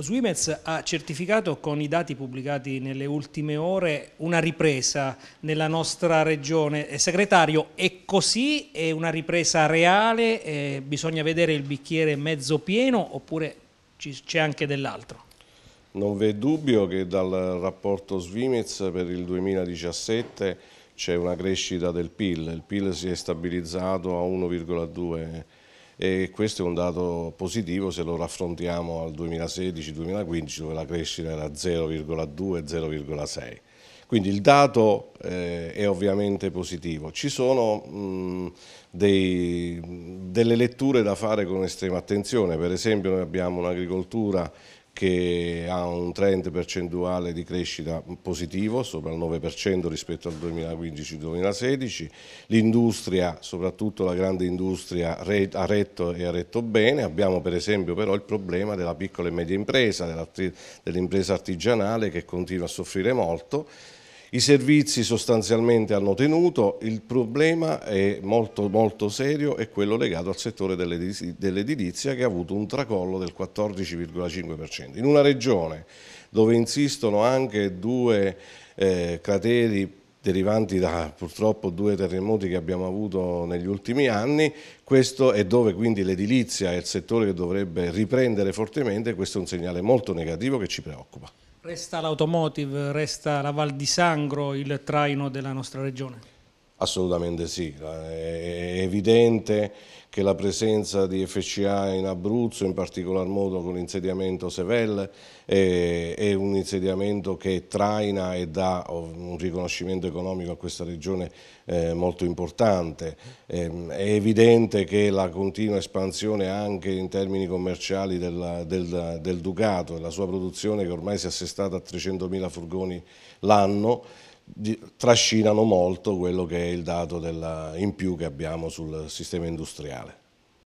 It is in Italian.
Swimez ha certificato con i dati pubblicati nelle ultime ore una ripresa nella nostra regione. Segretario, è così? È una ripresa reale? Eh, bisogna vedere il bicchiere mezzo pieno oppure c'è anche dell'altro? Non v'è dubbio che dal rapporto Svimez per il 2017 c'è una crescita del PIL, il PIL si è stabilizzato a 1,2 e questo è un dato positivo se lo raffrontiamo al 2016-2015 dove la crescita era 0,2-0,6. Quindi il dato eh, è ovviamente positivo. Ci sono mh, dei, delle letture da fare con estrema attenzione, per esempio noi abbiamo un'agricoltura che ha un trend percentuale di crescita positivo, sopra il 9% rispetto al 2015-2016, l'industria, soprattutto la grande industria, ha retto e ha retto bene, abbiamo per esempio però il problema della piccola e media impresa, dell'impresa artigianale che continua a soffrire molto, i servizi sostanzialmente hanno tenuto, il problema è molto, molto serio, è quello legato al settore dell'edilizia che ha avuto un tracollo del 14,5%. In una regione dove insistono anche due eh, crateri derivanti da purtroppo due terremoti che abbiamo avuto negli ultimi anni, questo è dove quindi l'edilizia è il settore che dovrebbe riprendere fortemente, questo è un segnale molto negativo che ci preoccupa. Resta l'automotive, resta la Val di Sangro il traino della nostra regione? Assolutamente sì, è evidente che la presenza di FCA in Abruzzo, in particolar modo con l'insediamento Sevel, è, un insediamento che traina e dà un riconoscimento economico a questa regione eh, molto importante. Ehm, è evidente che la continua espansione anche in termini commerciali del, del, del Ducato e la sua produzione che ormai si è assestata a 300.000 furgoni l'anno, trascinano molto quello che è il dato della, in più che abbiamo sul sistema industriale.